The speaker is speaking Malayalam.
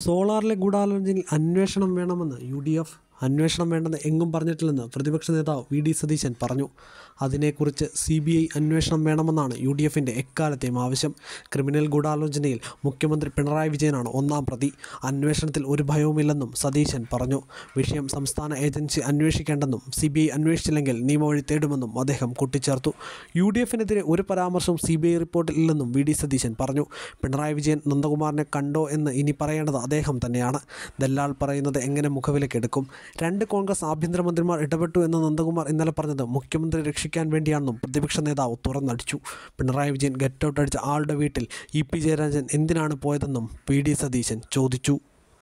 സോളാറിലെ ഗൂഢാലോചനയിൽ അന്വേഷണം വേണമെന്ന് യു ഡി എഫ് അന്വേഷണം വേണ്ടെന്ന് എങ്ങും പറഞ്ഞിട്ടില്ലെന്ന് പ്രതിപക്ഷ നേതാവ് വി ഡി സതീശൻ പറഞ്ഞു. അതിനെക്കുറിച്ച് സി ബി ഐ അന്വേഷണം വേണമെന്നാണ് യു ഡി എഫിന്റെ എക്കാലത്തെയും ആവശ്യം. ക്രിമിനൽ ഗൂഢാലോചനയിൽ മുഖ്യമന്ത്രി പിണറായി വിജയനാണ് ഒന്നാം പ്രതി. അന്വേഷണത്തിൽ ഒരു ഭയവുമില്ലെന്നും സതീശൻ പറഞ്ഞു. വിഷയം സംസ്ഥാന ഏജൻസി അന്വേഷിക്കേണ്ടെന്നും സി ബി ഐ അന്വേഷിച്ചില്ലെങ്കിൽ നിയമവഴി തേടുമെന്നും അദ്ദേഹം കൂട്ടിച്ചേർത്തു. യു ഡി എഫിനെതിരെ ഒരു പരാമർശവും സി ബി ഐ റിപ്പോർട്ടിൽ ഇല്ലെന്നും വി ഡി സതീശൻ പറഞ്ഞു. പിണറായി വിജയൻ നന്ദകുമാറിനെ കണ്ടോ എന്ന് ഇനി പറയേണ്ടത് അദ്ദേഹം തന്നെയാണ്. ദല്ലാൽ പറയുന്നത് എങ്ങനെ മുഖവിലക്കെടുക്കും? രണ്ട് കോൺഗ്രസ് ആഭ്യന്തരമന്ത്രിമാർ ഇടപെട്ടു എന്ന് നന്ദകുമാർ ഇന്നലെ പറഞ്ഞത് മുഖ്യമന്ത്രി രക്ഷിക്കാൻ വേണ്ടിയാണെന്നും പ്രതിപക്ഷ നേതാവ് തുറന്നടിച്ചു. പിണറായി വിജയൻ ഗെറ്റ് ഔട്ട് അടിച്ച ആളുടെ വീട്ടിൽ ഇ പി ജയരാജൻ എന്തിനാണ് പോയതെന്നും പി ഡി സതീശൻ ചോദിച്ചു.